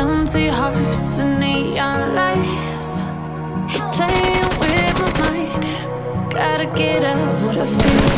Empty hearts and neon lights Playing with my mind. Gotta get out of here.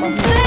Thank you.